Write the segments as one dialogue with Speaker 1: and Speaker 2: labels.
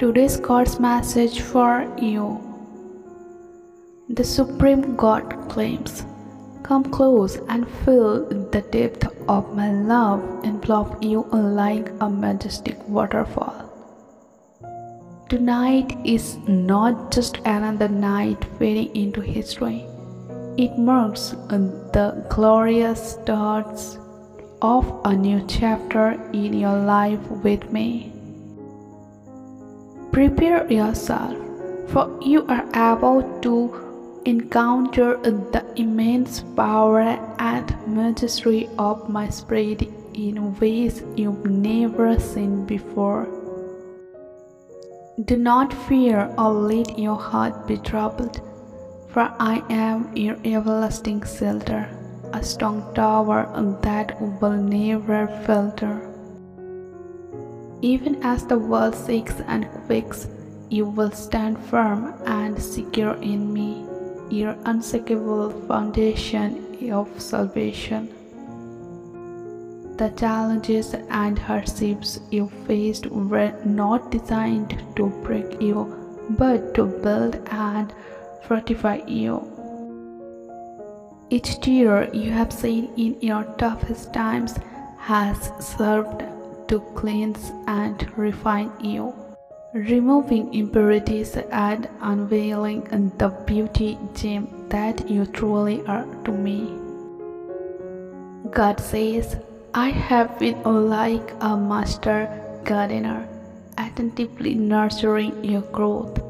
Speaker 1: Today's God's message for you. The Supreme God claims, Come close and feel the depth of my love envelop you like a majestic waterfall. Tonight is not just another night fading into history. It marks the glorious start of a new chapter in your life with me. Prepare yourself, for you are about to encounter the immense power and majesty of my spirit in ways you've never seen before. Do not fear or let your heart be troubled, for I am your everlasting shelter, a strong tower that will never falter. Even as the world shakes and quakes, you will stand firm and secure in me, your unshakable foundation of salvation. The challenges and hardships you faced were not designed to break you, but to build and fortify you. Each tear you have seen in your toughest times has served to cleanse and refine you, removing impurities and unveiling the beauty gem that you truly are to me. God says, I have been like a master gardener, attentively nurturing your growth.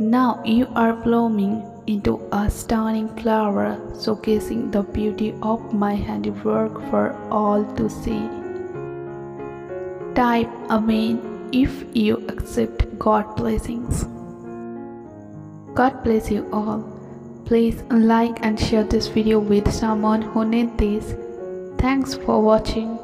Speaker 1: Now you are blooming into a stunning flower, showcasing the beauty of my handiwork for all to see. Type Amen if you accept God blessings. God bless you all. Please like and share this video with someone who needs this. Thanks for watching.